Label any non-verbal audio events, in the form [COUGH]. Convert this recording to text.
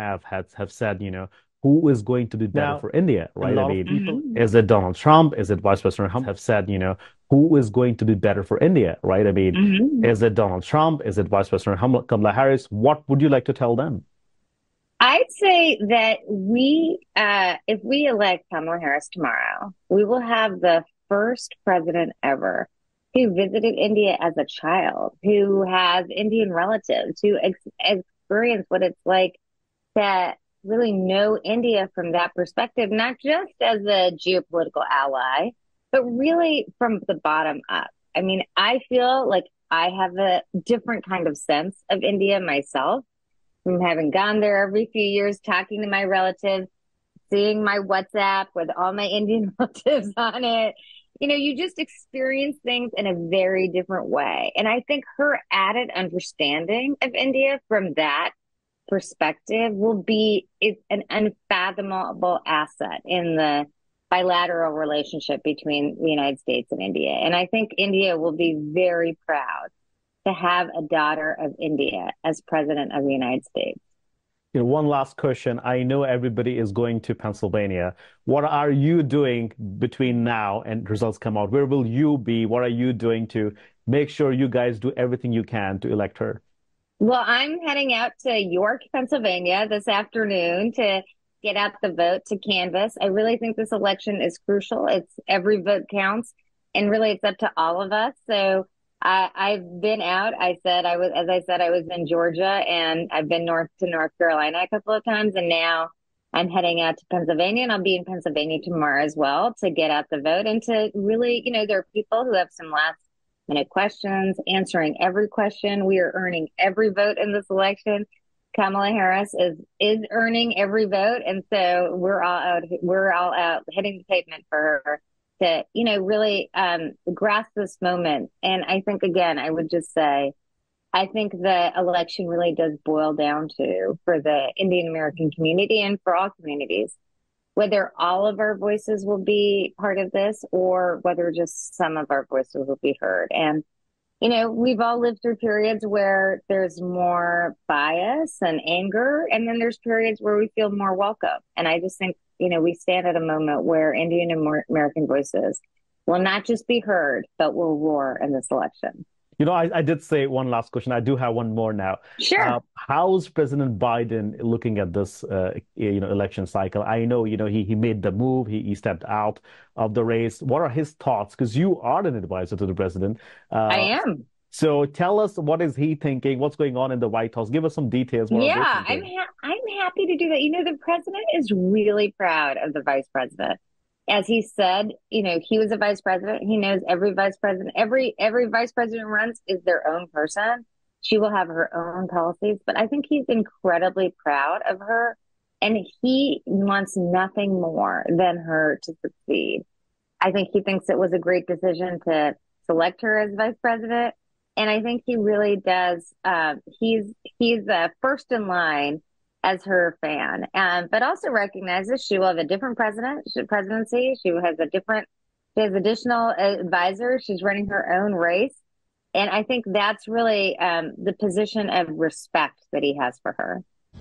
have have have said, you know, who is going to be better Now, for India, right? I mean, people, is it Donald Trump? Is it Vice President Trump have said, you know, who is going to be better for India, right? I mean, Mhm. is it Donald Trump? Is it Vice President Ham- Kamala Harris? What would you like to tell them? I'd say that we, uh, if we elect Kamala Harris tomorrow, we will have the first president ever who visited India as a child, who has Indian relatives, who ex experienced what it's like to really know India from that perspective, not just as a geopolitical ally, but really from the bottom up. I mean, I feel like I have a different kind of sense of India myself from having gone there every few years, talking to my relatives, seeing my WhatsApp with all my Indian [LAUGHS] relatives on it. You know, you just experience things in a very different way. And I think her added understanding of India from that perspective will be an unfathomable asset in the bilateral relationship between the United States and India. And I think India will be very proud to have a daughter of India as president of the United States. You know, one last question. I know everybody is going to Pennsylvania. What are you doing between now and results come out? Where will you be? What are you doing to make sure you guys do everything you can to elect her? Well, I'm heading out to York, Pennsylvania this afternoon to get out the vote to canvass. I really think this election is crucial. It's every vote counts, and really it's up to all of us. So I, I've been out. I said I was, as I said, I was in Georgia, and I've been north to North Carolina a couple of times, and now I'm heading out to Pennsylvania, and I'll be in Pennsylvania tomorrow as well to get out the vote and to really, you know, there are people who have some last minute questions, answering every question. We are earning every vote in this election. Kamala Harris is is earning every vote, and so we're all out. We're all out hitting the pavement for her to, you know, really um, grasp this moment. And I think again, I would just say, I think the election really does boil down to for the Indian American community and for all communities whether all of our voices will be part of this or whether just some of our voices will be heard. And, you know, we've all lived through periods where there's more bias and anger, and then there's periods where we feel more welcome. And I just think, you know, we stand at a moment where Indian and American voices will not just be heard, but will roar in this election. You know, I, I did say one last question. I do have one more now. Sure. Uh, how's President Biden looking at this, uh, you know, election cycle? I know, you know, he he made the move. He, he stepped out of the race. What are his thoughts? Because you are an advisor to the president. Uh, I am. So tell us what is he thinking? What's going on in the White House? Give us some details. What Yeah, I'm ha I'm happy to do that. You know, the president is really proud of the vice president. As he said, you know, he was a vice president. He knows every vice president, every every vice president runs is their own person. She will have her own policies, but I think he's incredibly proud of her and he wants nothing more than her to succeed. I think he thinks it was a great decision to select her as vice president. And I think he really does. Uh, he's he's uh, first in line as her fan, um, but also recognizes she will have a different president presidency. She has a different, she has additional advisors. She's running her own race, and I think that's really um, the position of respect that he has for her.